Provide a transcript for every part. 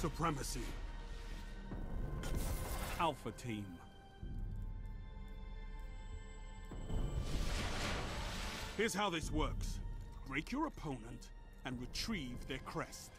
Supremacy. Alpha Team. Here's how this works. Break your opponent and retrieve their crest.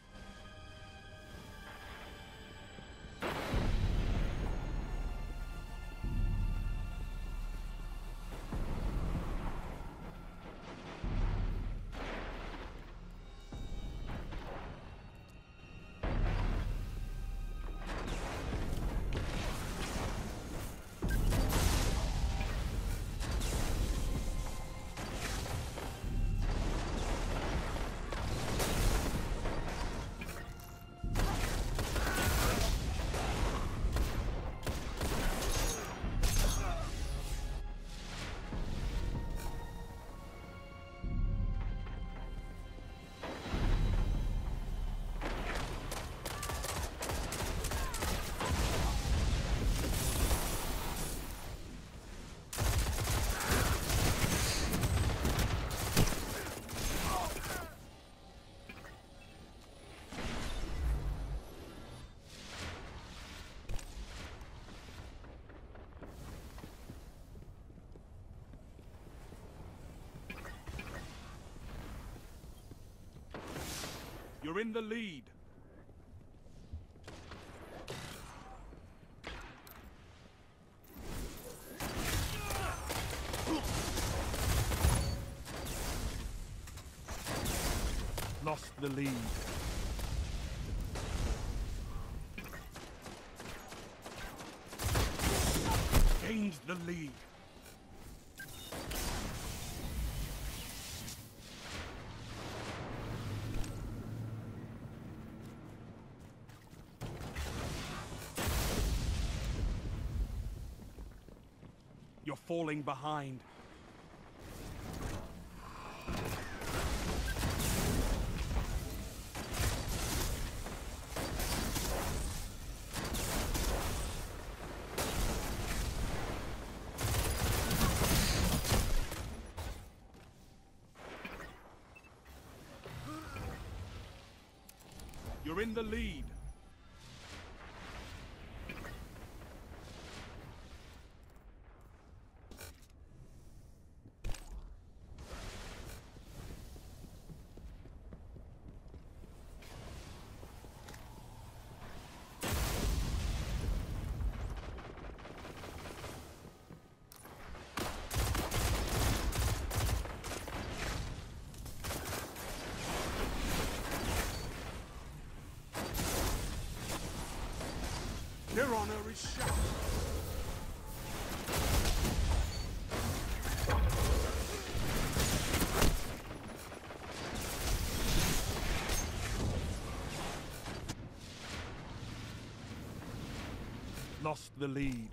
You're in the lead. Lost the lead. Gained the lead. Falling behind. You're in the lead. Their honor is shattered. Lost the lead.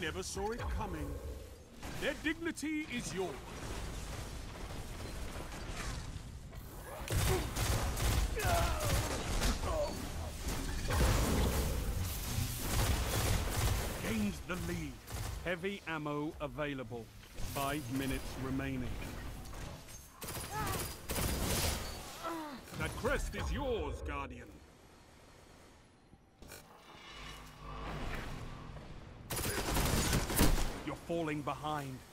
never saw it coming. Their dignity is yours. Gained the lead. Heavy ammo available. Five minutes remaining. That crest is yours, Guardian. Falling behind.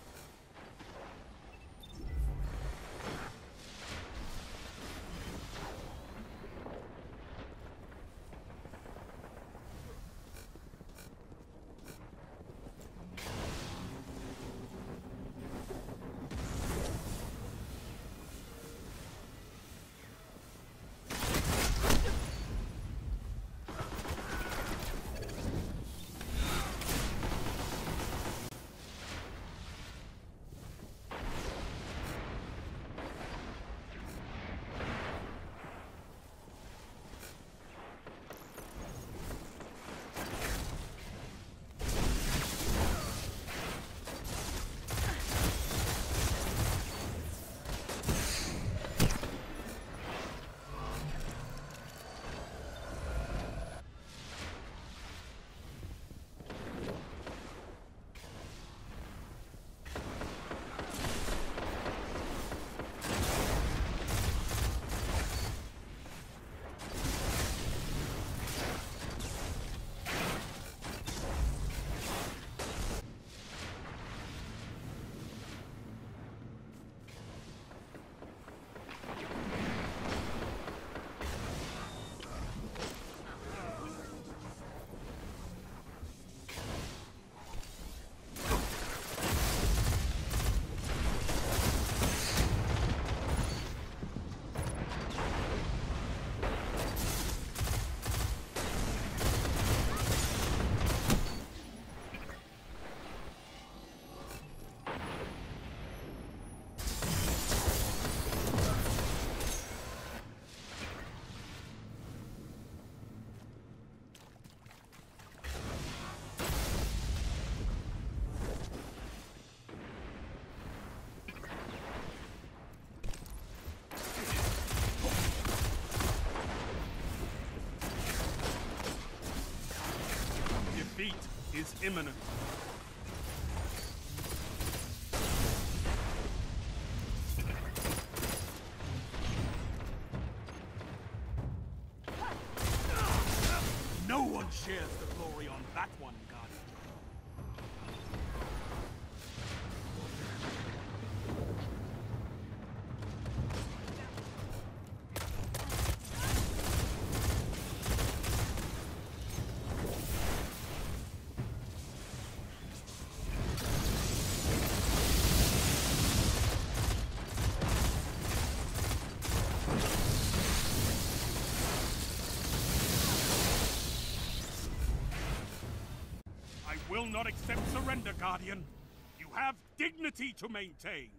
Imminent. No one shares the glory on that one, Guardian. Will not accept surrender, Guardian. You have dignity to maintain.